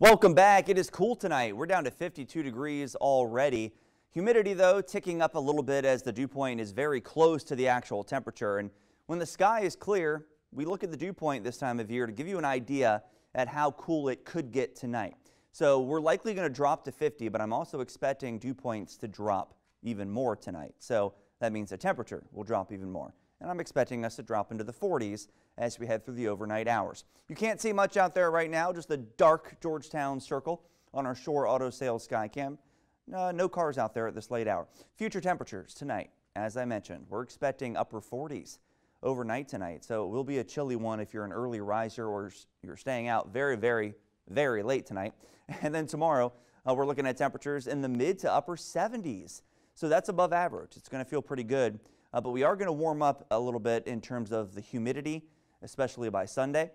Welcome back. It is cool tonight. We're down to 52 degrees already. Humidity, though, ticking up a little bit as the dew point is very close to the actual temperature. And when the sky is clear, we look at the dew point this time of year to give you an idea at how cool it could get tonight. So we're likely going to drop to 50, but I'm also expecting dew points to drop even more tonight. So that means the temperature will drop even more and I'm expecting us to drop into the 40s as we head through the overnight hours. You can't see much out there right now, just the dark Georgetown circle on our Shore Auto Sales Skycam. Uh, no cars out there at this late hour. Future temperatures tonight, as I mentioned, we're expecting upper 40s overnight tonight, so it will be a chilly one if you're an early riser or you're staying out very, very, very late tonight. And then tomorrow, uh, we're looking at temperatures in the mid to upper 70s. So that's above average. It's going to feel pretty good. Uh, but we are going to warm up a little bit in terms of the humidity, especially by Sunday.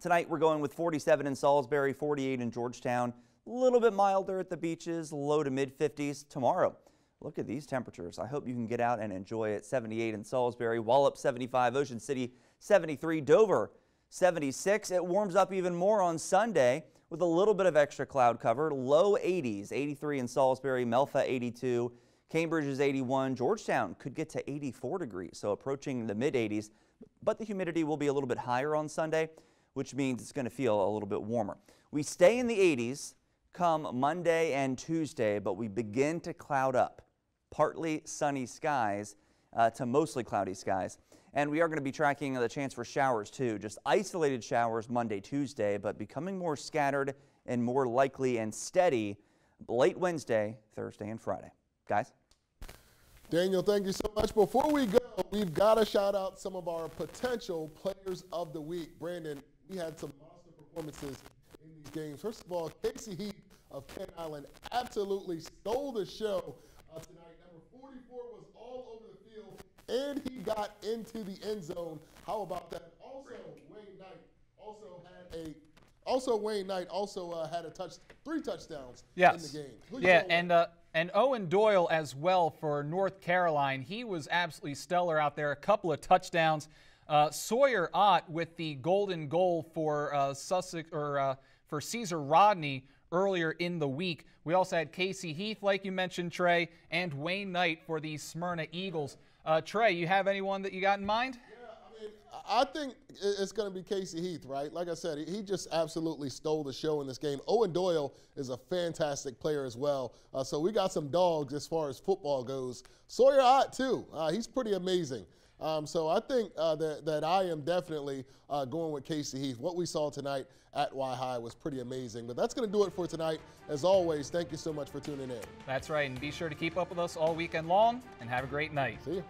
Tonight we're going with 47 in Salisbury, 48 in Georgetown, a little bit milder at the beaches, low to mid 50s tomorrow. Look at these temperatures. I hope you can get out and enjoy it. 78 in Salisbury, Wallop 75, Ocean City 73, Dover 76. It warms up even more on Sunday with a little bit of extra cloud cover. Low 80s, 83 in Salisbury, Melfa 82, Cambridge is 81. Georgetown could get to 84 degrees, so approaching the mid 80s, but the humidity will be a little bit higher on Sunday, which means it's going to feel a little bit warmer. We stay in the 80s come Monday and Tuesday, but we begin to cloud up. Partly sunny skies uh, to mostly cloudy skies. And we are going to be tracking the chance for showers too. Just isolated showers Monday, Tuesday, but becoming more scattered and more likely and steady late Wednesday, Thursday, and Friday. Guys? Daniel, thank you so much. Before we go, we've got to shout out some of our potential players of the week. Brandon, we had some monster performances in these games. First of all, Casey Heath of Kent Island absolutely stole the show uh, tonight. Number 44 was all over the field, and he got into the end zone. How about that? Also, Wayne Knight also had a also Wayne Knight also uh, had a touch, three touchdowns yes. in the game. Who yeah, and uh, and Owen Doyle as well for North Caroline. He was absolutely stellar out there. A couple of touchdowns. Uh, Sawyer Ott with the golden goal for uh, Sussex or uh, for Caesar Rodney earlier in the week. We also had Casey Heath, like you mentioned, Trey, and Wayne Knight for the Smyrna Eagles. Uh, Trey, you have anyone that you got in mind? I think it's going to be Casey Heath, right? Like I said, he just absolutely stole the show in this game. Owen Doyle is a fantastic player as well. Uh, so we got some dogs as far as football goes. Sawyer Ott, too. Uh, he's pretty amazing. Um, so I think uh, that, that I am definitely uh, going with Casey Heath. What we saw tonight at WiHi was pretty amazing. But that's going to do it for tonight. As always, thank you so much for tuning in. That's right. And be sure to keep up with us all weekend long and have a great night. See you.